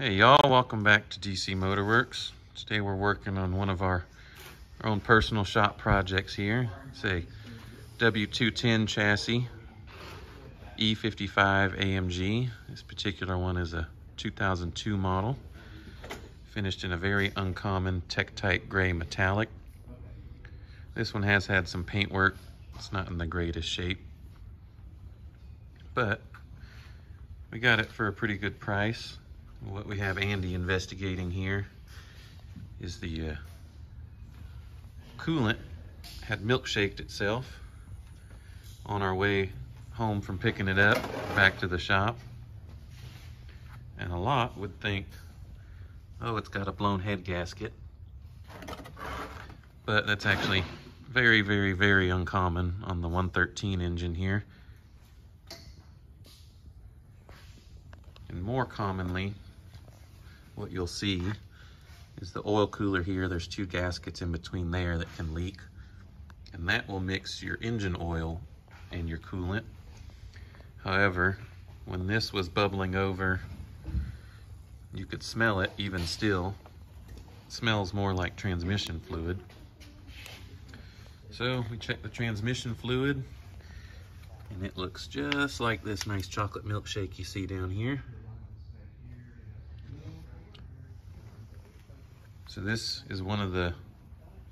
Hey y'all, welcome back to DC MotorWerks. Today we're working on one of our, our own personal shop projects here. It's a W210 chassis, E55 AMG. This particular one is a 2002 model, finished in a very uncommon Tektite gray metallic. This one has had some paint work. It's not in the greatest shape, but we got it for a pretty good price. What we have Andy investigating here is the uh, coolant had milkshaked itself on our way home from picking it up back to the shop. And a lot would think, oh, it's got a blown head gasket. But that's actually very, very, very uncommon on the 113 engine here. And more commonly, what you'll see is the oil cooler here. There's two gaskets in between there that can leak. And that will mix your engine oil and your coolant. However, when this was bubbling over, you could smell it even still. It smells more like transmission fluid. So we checked the transmission fluid and it looks just like this nice chocolate milkshake you see down here. So this is one of the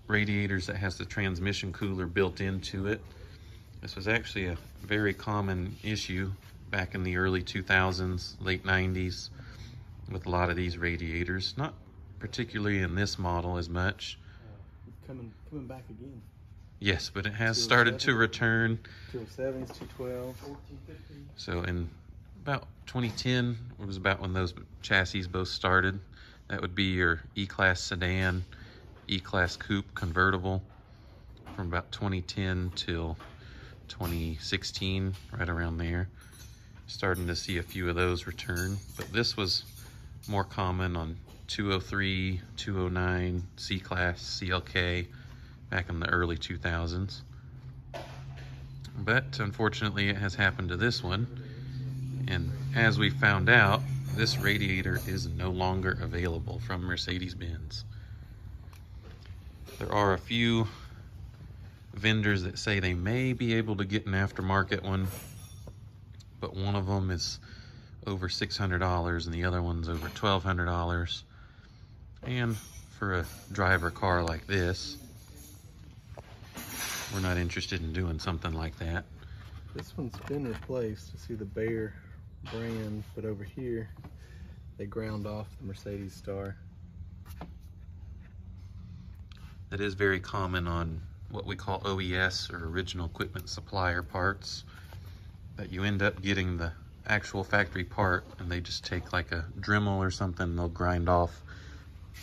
radiators that has the transmission cooler built into it. This was actually a very common issue back in the early 2000s, late 90s with a lot of these radiators. Not particularly in this model as much. coming coming back again. Yes, but it has oh started to return. 207s, 212. So in about 2010 it was about when those chassis both started. That would be your E-Class sedan, E-Class coupe convertible from about 2010 till 2016, right around there. Starting to see a few of those return, but this was more common on 203, 209, C-Class, CLK back in the early 2000s. But unfortunately, it has happened to this one. And as we found out, this radiator is no longer available from Mercedes-Benz. There are a few vendors that say they may be able to get an aftermarket one, but one of them is over $600 and the other one's over $1,200. And for a driver car like this, we're not interested in doing something like that. This one's been replaced. You see the Behr brand, but over here they ground off the Mercedes star. That is very common on what we call OES or original equipment supplier parts that you end up getting the actual factory part and they just take like a Dremel or something and they'll grind off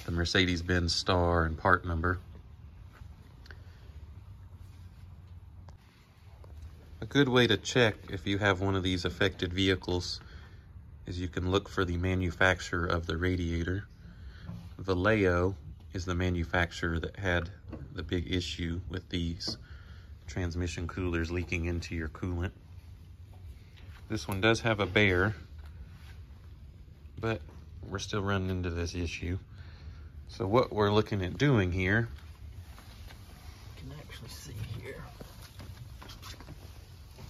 the Mercedes-Benz star and part number. A good way to check if you have one of these affected vehicles is you can look for the manufacturer of the radiator. Valeo is the manufacturer that had the big issue with these transmission coolers leaking into your coolant. This one does have a Behr, but we're still running into this issue. So what we're looking at doing here, You can actually see here.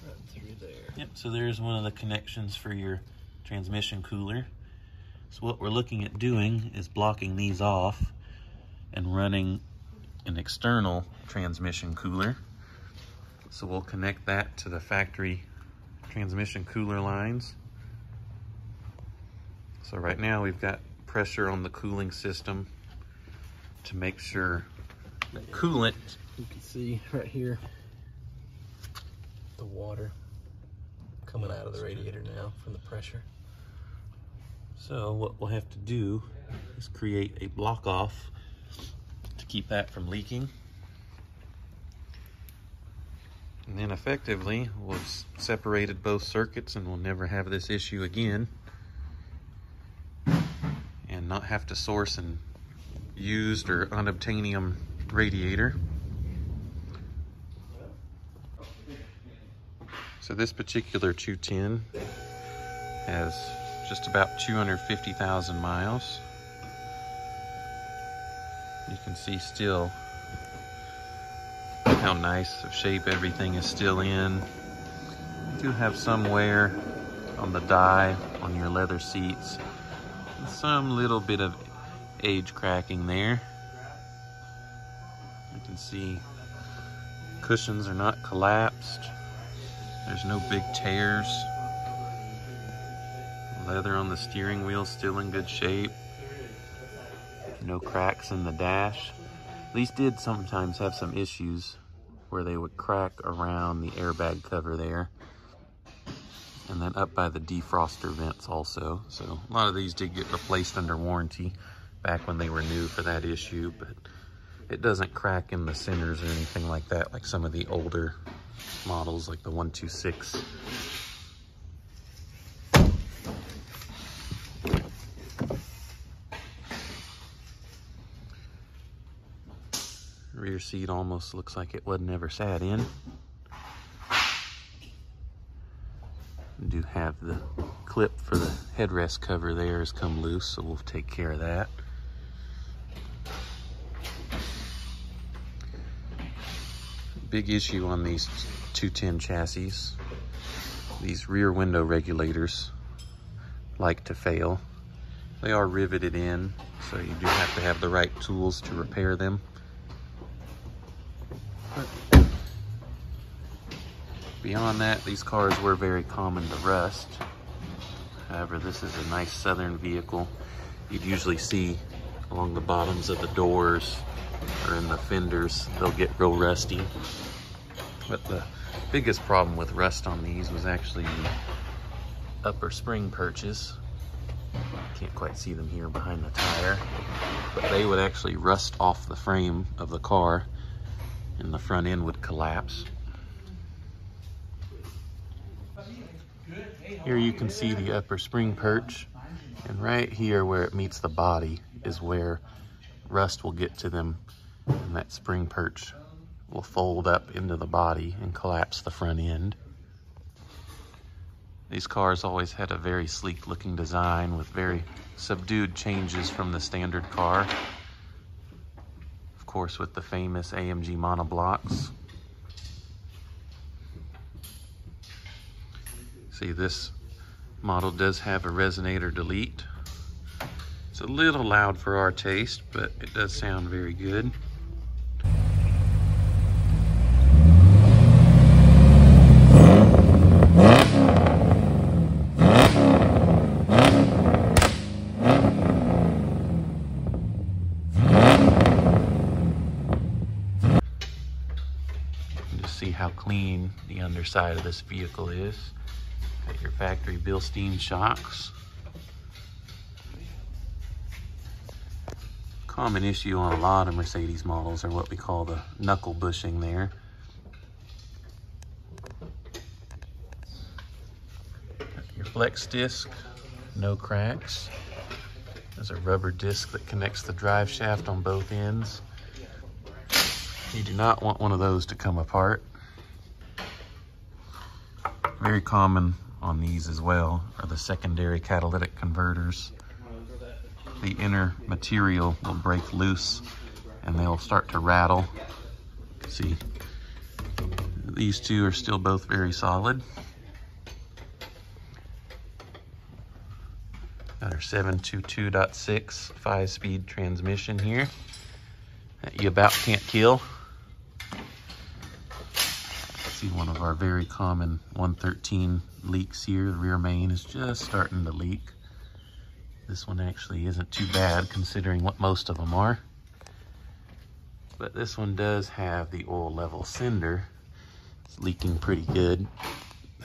Right through there. yep, so there's one of the connections for your transmission cooler. So what we're looking at doing is blocking these off and running an external transmission cooler. So we'll connect that to the factory transmission cooler lines. So right now we've got pressure on the cooling system to make sure that coolant You can see right here the water coming out of the radiator now from the pressure. So what we'll have to do is create a block off to keep that from leaking. And then effectively, we'll s- separated both circuits and we'll never have this issue again. And not have to source an used or unobtainium radiator. So this particular 210 has just about 250,000 miles. You can see still how nice of shape everything is still in. You do have some wear on the dye on your leather seats. Some little bit of age cracking there. You can see cushions are not collapsed. There's no big tears. Leather on the steering wheel still in good shape. No cracks in the dash. These did sometimes have some issues where they would crack around the airbag cover there. And then up by the defroster vents also. So a lot of these did get replaced under warranty back when they were new for that issue, but it doesn't crack in the centers or anything like that, like some of the older models like the 126. Rear seat almost looks like it wasn't ever sat in. do have the clip for the headrest cover there has come loose, so we'll take care of that. Big issue on these 210 chassis. These rear window regulators like to fail. They are riveted in, so you do have to have the right tools to repair them. Beyond that, these cars were very common to rust. However, this is a nice southern vehicle. You'd usually see along the bottoms of the doors or in the fenders, they'll get real rusty. But the biggest problem with rust on these was actually the upper spring perches. Can't quite see them here behind the tire. But they would actually rust off the frame of the car and the front end would collapse. Here you can see the upper spring perch. And right here where it meets the body is where rust will get to them. And that spring perch will fold up into the body and collapse the front end. These cars always had a very sleek looking design with very subdued changes from the standard car. Of course with the famous AMG monoblocks. See this model does have a resonator delete. It's a little loud for our taste, but it does sound very good. Just see how clean the underside of this vehicle is. Got your factory Bilstein shocks. Common issue on a lot of Mercedes models are what we call the knuckle bushing there. Your flex disc, no cracks. There's a rubber disc that connects the drive shaft on both ends. You do not want one of those to come apart. Very common on these as well are the secondary catalytic converters. The inner material will break loose and they'll start to rattle. See, these two are still both very solid. Got our 722.6 five-speed transmission here that you about can't kill see one of our very common 113 leaks here. The rear main is just starting to leak. This one actually isn't too bad considering what most of them are. But this one does have the oil level sender. It's leaking pretty good.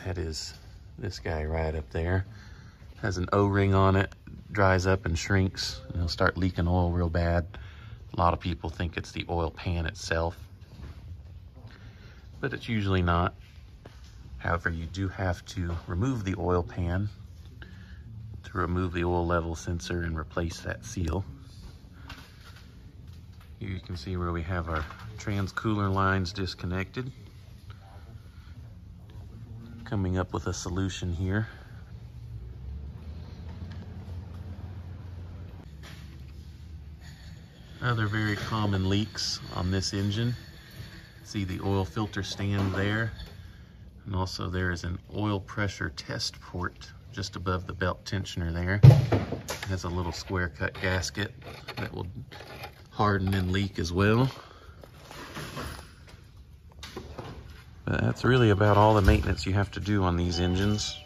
That is this guy right up there. Has an O-ring on it, dries up and shrinks, and it'll start leaking oil real bad. A lot of people think it's the oil pan itself but it's usually not. However, you do have to remove the oil pan to remove the oil level sensor and replace that seal. Here you can see where we have our trans cooler lines disconnected. Coming up with a solution here. Other very common leaks on this engine. See the oil filter stand there and also there is an oil pressure test port just above the belt tensioner there. It has a little square cut gasket that will harden and leak as well. But that's really about all the maintenance you have to do on these engines.